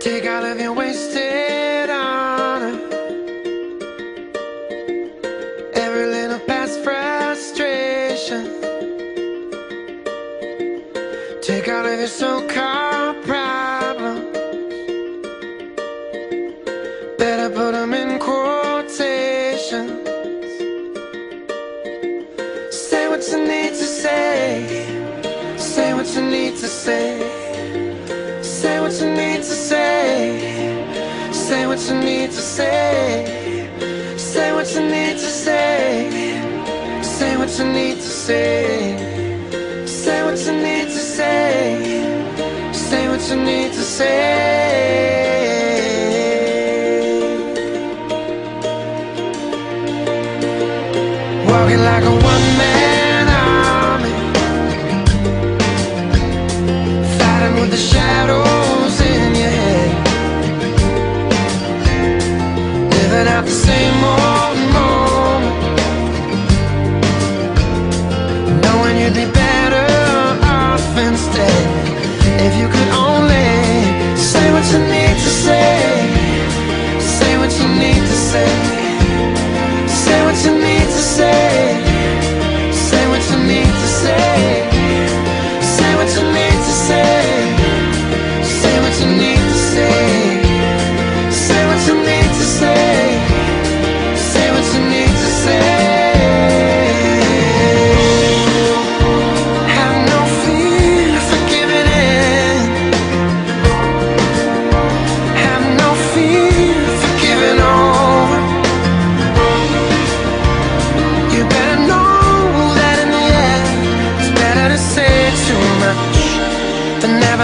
Take all of your wasted honor. Every little past frustration. Take all of your so-called problems. Better put them in quotations. Say what you need to say. Say what you need to say. Say what you need to say. Say what you need to say. Say what you need to say. Say what you need to say. Say what you need to say.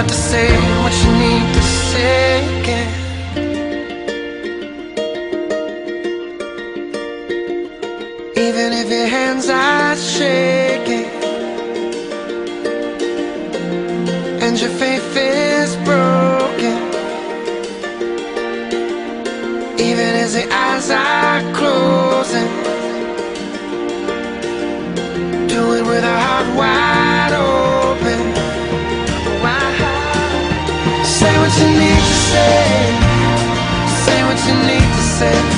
To say what you need to say again. Even if your hands are shaking and your faith is broken, even as the eyes are closing. Do it with a heart wide you need to say.